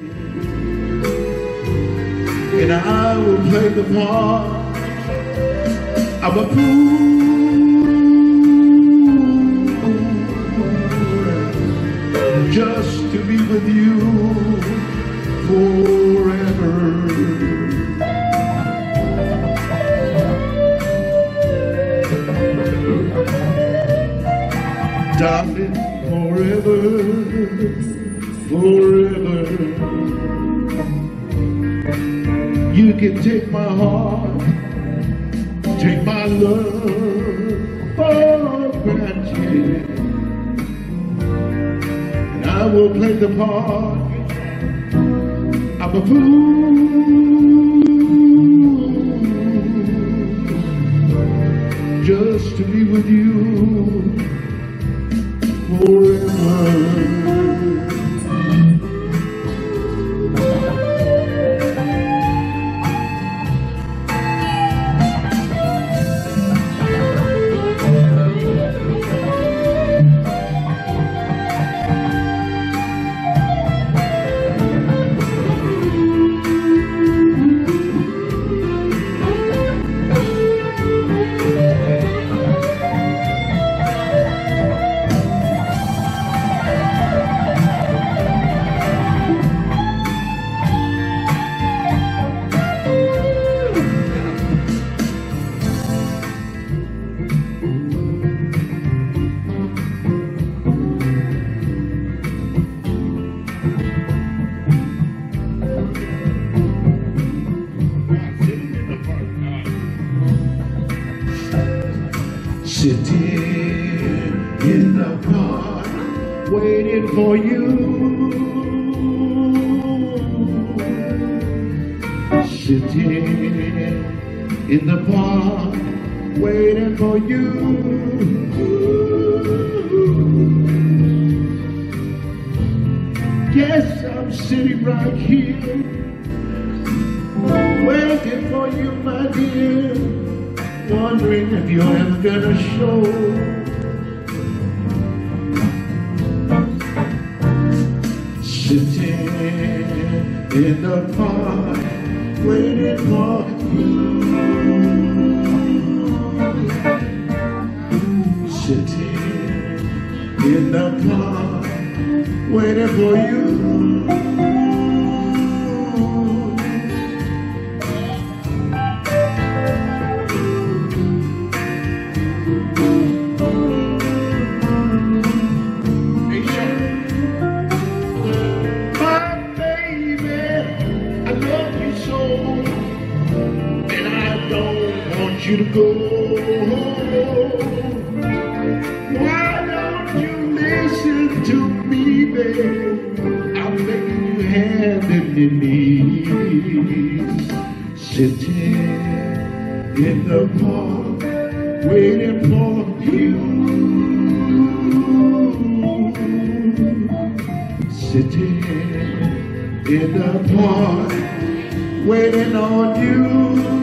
And I will play the part of a fool just to be with you forever. Darling, forever, forever. You can take my heart, take my love for granted. And I will play the part of a fool just to be with you forever. Sitting in the park, waiting for you. Sitting in the park, waiting for you. Yes, I'm sitting right here, waiting for you, my dear wondering if you're ever gonna show. Sitting in the park, waiting for you. Sitting in the park, waiting for you. Love you so, and I don't want you to go. Why don't you listen to me, baby? I'm begging you hand in knees, sitting in the park, waiting for you. Sitting in the park, waiting on you.